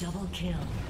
double kill.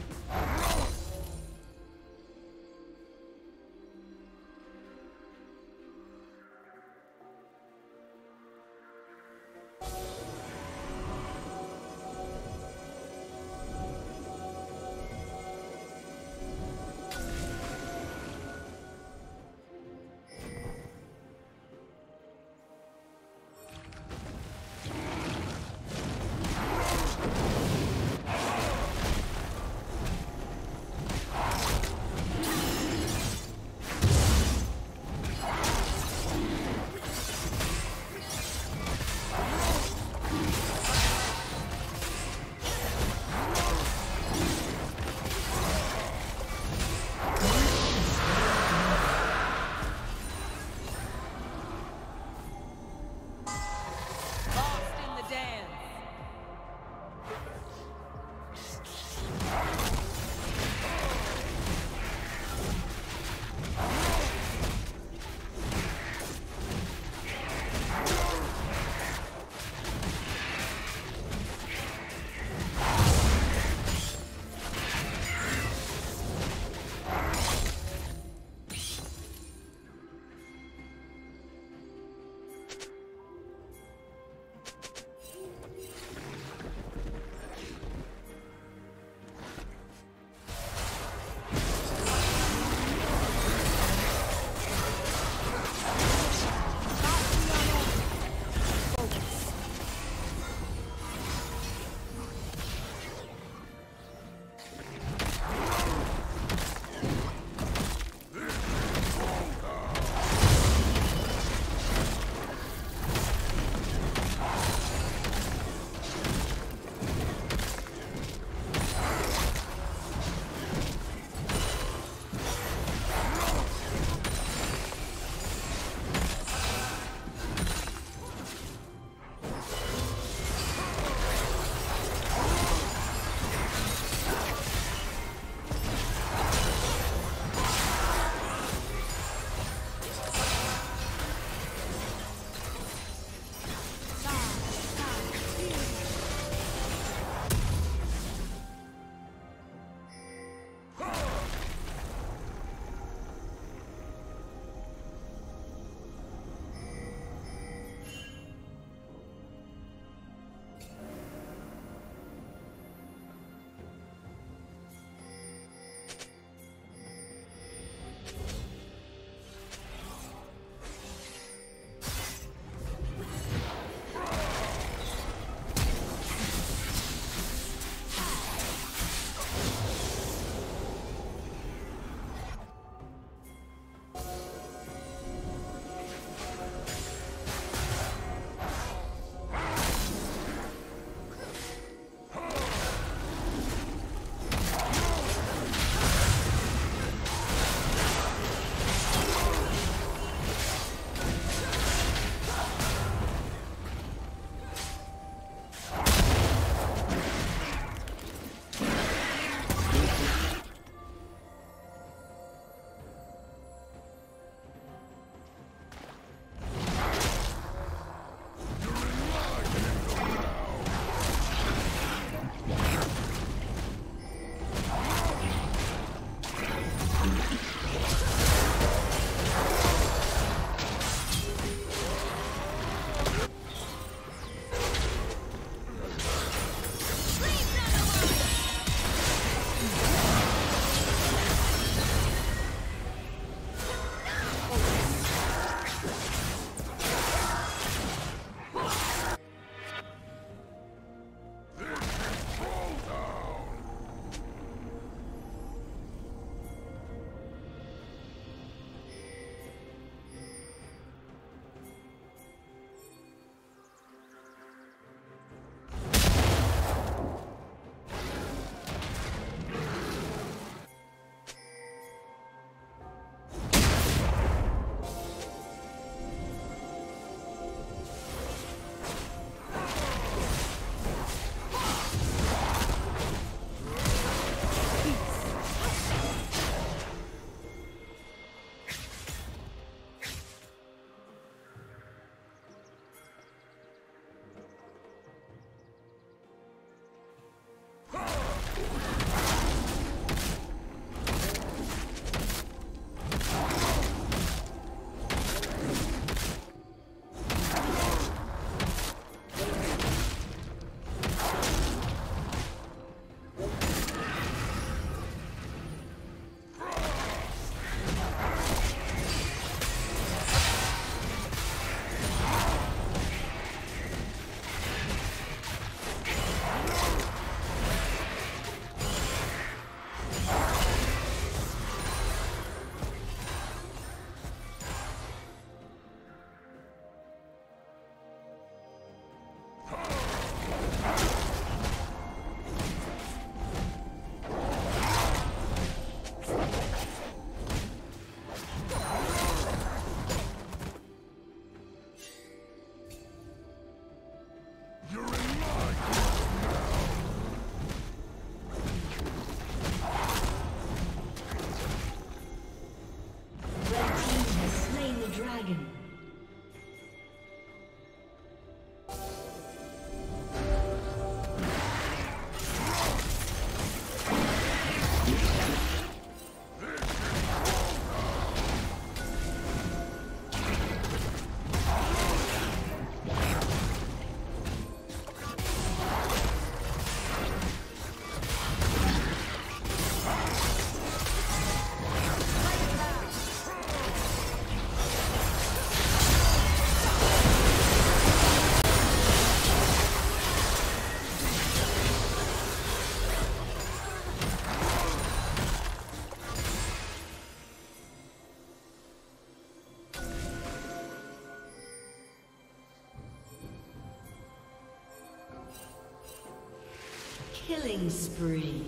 Killing spree.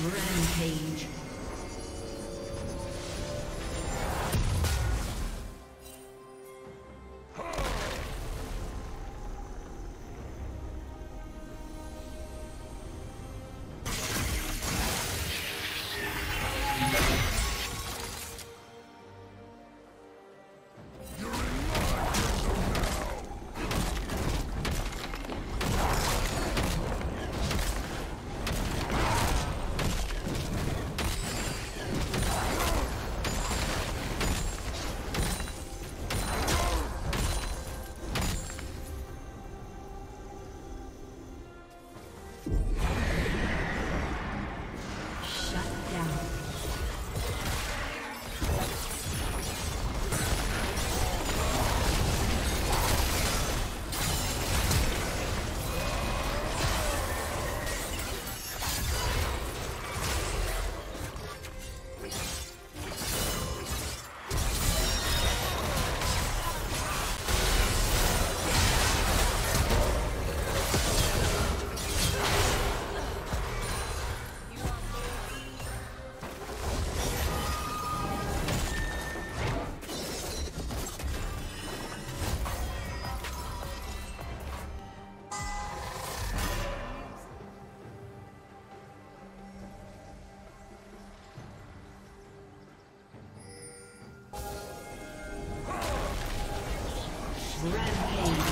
Rampage. Rampage.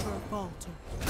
Never falter.